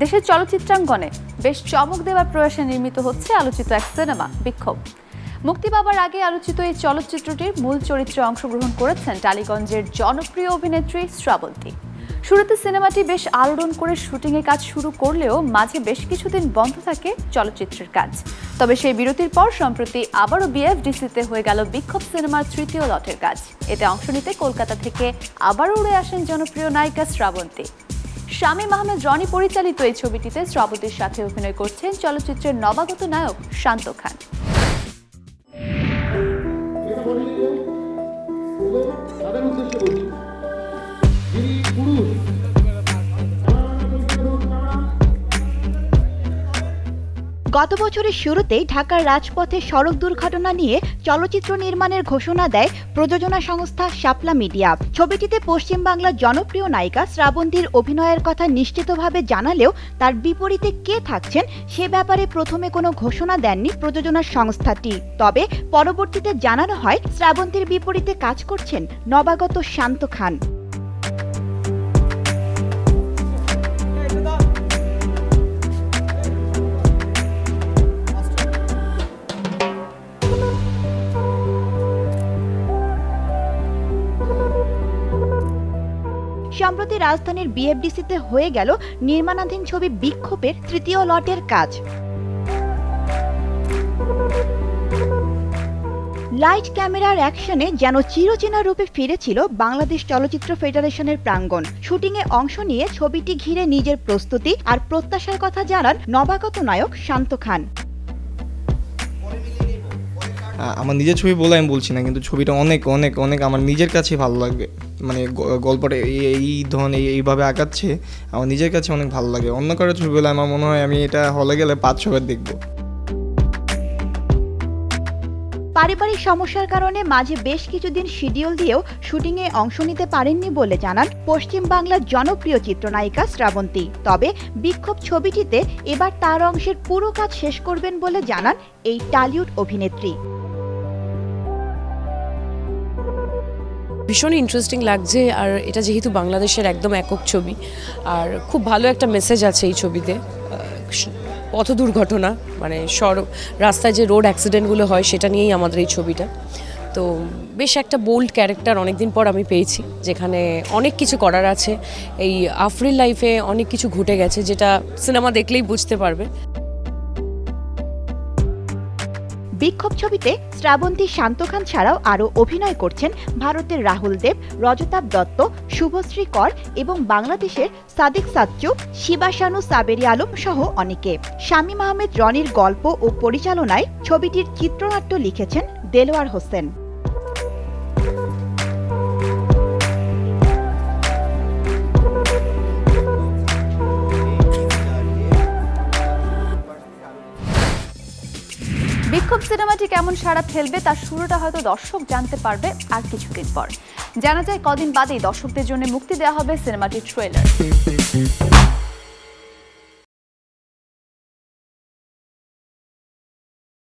দেশের চলচ্চিত্রাঙ্গনে বেশ চমক দেওয়ার প্রয়াসে নির্মিত হচ্ছে আলোচিত এক সিনেমা, বিক্ষোভ। মুক্তি পাবার আগে আলোচিত এই চলচ্চিত্রটির মূল চরিত্রে অংশগ্রহণ করেছেন টালিগঞ্জের জনপ্রিয় অভিনেত্রী শ্রাবন্তী। শুরুতে সিনেমাটি বেশ আলোড়ন করে শুটিংয়ে কাজ শুরু করলেও মাঝে বেশ কিছুদিন বন্ধ থাকে চলচ্চিত্রের কাজ। তবে সেই বিরতির পর সম্প্রতি আবারও বিএফডিসিতে হয়ে গেল বিক্ষোভ সিনেমার তৃতীয় লটের কাজ। এতে অংশ নিতে কলকাতা থেকে আবারও উড়ে আসেন জনপ্রিয় নায়িকা শ্রাবন্তী। শামীম আহমেদ, রনি পরিচালিত এই ছবিটিতে শ্রাবতীর সাথে অভিনয় করছেন চলচ্চিত্রের নবাগত নায়ক শান্ত খান। পুরুষ গত বছরের শুরুতেই ঢাকার রাজপথে সড়ক দুর্ঘটনা নিয়ে চলচ্চিত্র নির্মাণের ঘোষণা দেয় প্রযোজনা সংস্থা শাপলা মিডিয়া। ছবিটিতে পশ্চিমবাংলার জনপ্রিয় নায়িকা শ্রাবন্তীর অভিনয়ের কথা নিশ্চিতভাবে জানালেও তার বিপরীতে কে থাকছেন সে ব্যাপারে প্রথমে কোনো ঘোষণা দেননি প্রযোজনা সংস্থাটি। তবে পরবর্তীতে জানানো হয়, শ্রাবন্তীর বিপরীতে কাজ করছেন নবাগত শান্ত খান। সম্প্রতি রাজধানীর বিএফডিসিতে হয়ে গেল নির্মাণাধীন ছবি বিক্ষোভের তৃতীয় লটের কাজ। লাইট ক্যামেরার অ্যাকশনে যেন চিরচেনা রূপে ফিরেছিল বাংলাদেশ চলচ্চিত্র ফেডারেশনের প্রাঙ্গণ। শুটিংয়ে অংশ নিয়ে ছবিটি ঘিরে নিজের প্রস্তুতি আর প্রত্যাশার কথা জানান নবাগত নায়ক শান্ত খান। আমার নিজের ছবি বলে আমি বলছি না, কিন্তু ছবিটা অনেক অনেক অনেক আমার নিজের কাছে ভালো লাগে। মানে গল্পটা এই- ধরনের, এই- এইভাবে আঁকাচ্ছে, আমার নিজের কাছে অনেক ভালো লাগে। অন্য কারও ছবি বলে আমার মনে হয় আমি এটা হলে গেলে পাঁচ ছবার দেখব। পারিবারিক সমস্যার কারণে মাঝে বেশ কিছুদিন শিডিউল দিয়েও শুটিংয়ে অংশ নিতে পারেননি বলে জানান পশ্চিম বাংলার জনপ্রিয় চিত্রনায়িকা শ্রাবন্তী। তবে বিক্ষোভ ছবিটিতে এবার তার অংশের পুরো কাজ শেষ করবেন বলে জানান এই টালিউড অভিনেত্রী। ভীষণই ইন্টারেস্টিং লাগছে আর এটা যেহেতু বাংলাদেশের একদম একক ছবি, আর খুব ভালো একটা মেসেজ আছে এই ছবিতে। পথ দুর্ঘটনা মানে সড়ক রাস্তায় যে রোড অ্যাক্সিডেন্টগুলো হয় সেটা নিয়েই আমাদের এই ছবিটা। তো বেশ একটা বোল্ড ক্যারেক্টার অনেকদিন পর আমি পেয়েছি, যেখানে অনেক কিছু করার আছে। এই আফরিল লাইফে অনেক কিছু ঘটে গেছে, যেটা সিনেমা দেখলেই বুঝতে পারবে। বিক্ষোভ ছবিতে শ্রাবন্তী শান্ত খান ছাড়াও আরও অভিনয় করছেন ভারতের রাহুল দেব, রজতাভ দত্ত, শুভশ্রী কর এবং বাংলাদেশের সাদিক সাচ্চু, শিবাশানু সাবেরি আলম সহ অনেকে। শামীম আহমেদ রনির গল্প ও পরিচালনায় ছবিটির চিত্রনাট্য লিখেছেন দেলোয়ার হোসেন। সিনেমাটি কেমন সাড়া ফেলবে তার শুরুটা হয়তো দর্শক জানতে পারবে আর কিছুদিন পর। জানা যায় কদিন বাদেই দর্শকদের জন্য মুক্তি দেওয়া হবে সিনেমাটির ট্রেলার